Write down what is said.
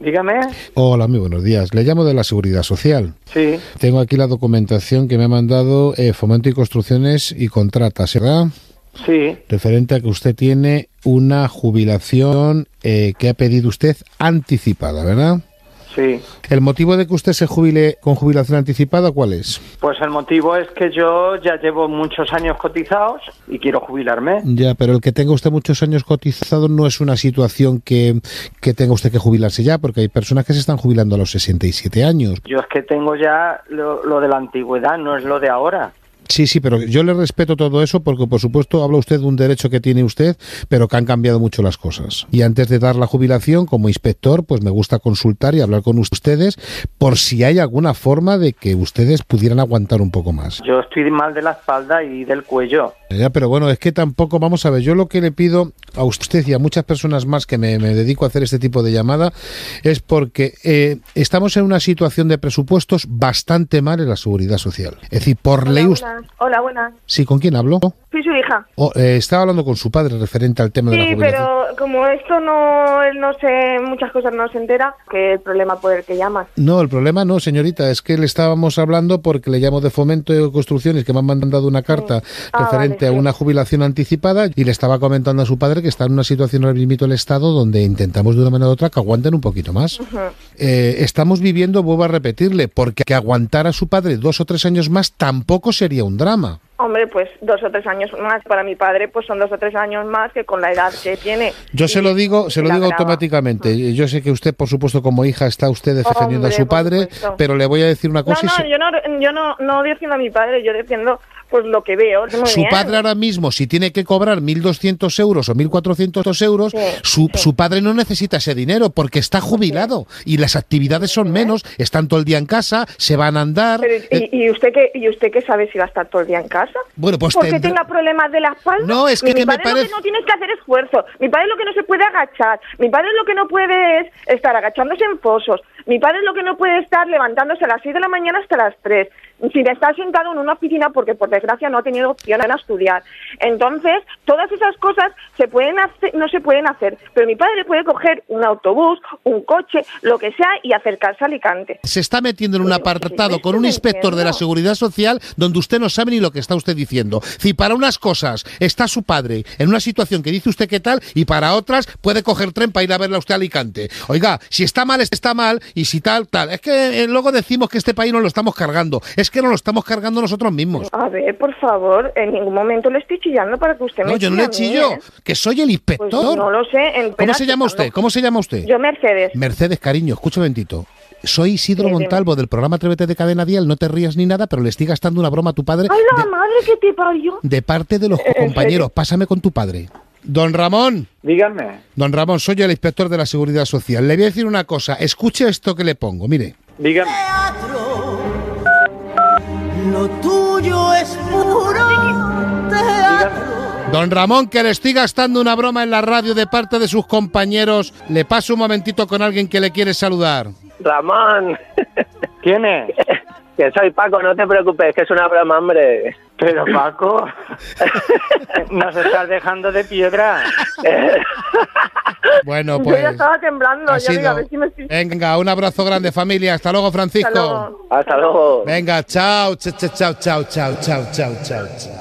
Dígame. Hola, muy buenos días. Le llamo de la Seguridad Social. Sí. Tengo aquí la documentación que me ha mandado eh, Fomento y Construcciones y Contratas, ¿verdad? Sí. Referente a que usted tiene una jubilación eh, que ha pedido usted anticipada, ¿verdad? Sí. ¿El motivo de que usted se jubile con jubilación anticipada cuál es? Pues el motivo es que yo ya llevo muchos años cotizados y quiero jubilarme. Ya, pero el que tenga usted muchos años cotizado no es una situación que, que tenga usted que jubilarse ya, porque hay personas que se están jubilando a los 67 años. Yo es que tengo ya lo, lo de la antigüedad, no es lo de ahora. Sí, sí, pero yo le respeto todo eso porque, por supuesto, habla usted de un derecho que tiene usted, pero que han cambiado mucho las cosas. Y antes de dar la jubilación, como inspector, pues me gusta consultar y hablar con ustedes por si hay alguna forma de que ustedes pudieran aguantar un poco más. Yo estoy mal de la espalda y del cuello. Ya, pero bueno, es que tampoco, vamos a ver, yo lo que le pido a usted y a muchas personas más que me, me dedico a hacer este tipo de llamada es porque eh, estamos en una situación de presupuestos bastante mal en la seguridad social. Es decir, por Hola, ley... us- buenas. Hola, buenas. Sí, ¿con quién hablo? Soy su hija. Oh, eh, estaba hablando con su padre referente al tema de la Sí, pero como esto no, él no sé, muchas cosas no se entera, que el problema el que llamas. No, el problema no, señorita, es que le estábamos hablando porque le llamo de Fomento de Construcciones que me han mandado una carta Ah, referente vale, a una jubilación anticipada y le estaba comentando a su padre que está en una situación ahora mismo el Estado donde intentamos de una manera u otra que aguanten un poquito más. Eh, estamos viviendo, vuelvo a repetirle, porque que aguantar a su padre dos o tres años más tampoco sería un drama. Hombre, pues dos o tres años más para mi padre, pues son dos o tres años más que con la edad que tiene. Yo se lo digo, se lo digo grava. automáticamente. Yo sé que usted, por supuesto, como hija, está usted defendiendo Hombre, a su padre, supuesto. pero le voy a decir una No, cosa. y no, se- yo no, yo no, no defiendo a mi padre, yo defiendo pues lo que veo. Muy Su bien. padre ahora mismo, si tiene que cobrar 1.200 euros o 1.400 euros, Sí, su, sí. su padre no necesita ese dinero porque está jubilado y las actividades son menos, están todo el día en casa, se van a andar. Pero, Eh, ¿y, usted qué, ¿Y usted qué sabe si va a estar todo el día en casa? Bueno, pues Porque tenga problemas de la espalda. No, es mi, que- me padre lo parece- que no tienes que hacer esfuerzo. Mi padre lo que no se puede agachar. Mi padre lo que no puede es estar agachándose en fosos. Mi padre lo que no puede estar levantándose a las 6 de la mañana hasta las 3. Sin estar sentado en una oficina porque por desgracia no ha tenido opción a estudiar. Entonces, todas esas cosas se pueden hacer, no se pueden hacer. Pero mi padre puede coger un autobús, un coche, lo que sea y acercarse a Alicante. se está metiendo en un Sí, apartado con un inspector de la. Seguridad Social donde usted no sabe ni lo que está usted diciendo. Si para unas cosas está su padre en una situación que dice usted que tal y para otras puede coger tren para ir a verla a usted a Alicante. Oiga, si está mal, está mal y si tal, tal. Es que eh, luego decimos que este país nos lo estamos cargando. Es que nos lo estamos cargando nosotros mismos. A ver, por favor, en ningún momento le estoy chillando para que usted me No, yo no le chillo, ¿eh? que soy el Pues inspector. no lo sé. en- ¿Cómo se llama usted? ¿Cómo se llama usted? Yo Mercedes. Mercedes, cariño, escucha un momentito. Soy Isidro Sí. Montalvo del programa Atrévete de Cadena Dial. No te rías ni nada, pero le estoy gastando una broma a tu padre ¡Ay, la de, madre que te parió! de parte de los ¿En compañeros. Pásame con tu padre. Don Ramón, Dígame. don Ramón, soy el inspector de la Seguridad Social. Le voy a decir una cosa. Escuche esto que le pongo. Mire, Dígame. Lo tuyo es puro teatro. don Ramón, que le estoy gastando una broma en la radio de parte de sus compañeros. Le paso un momentito con alguien que le quiere saludar. Ramón, ¿Quién es? que soy Paco, no te preocupes, que es una broma, hombre. Pero Paco, nos estás dejando de piedra. Bueno, Yo pues. ya estaba temblando. ha Yo digo, sido- a ver si me estoy... Venga, un abrazo grande, familia. Hasta luego, Francisco. Hasta luego. Hasta luego. Venga, chao, chao, chao, chao, chao, chao, chao, chao, chao.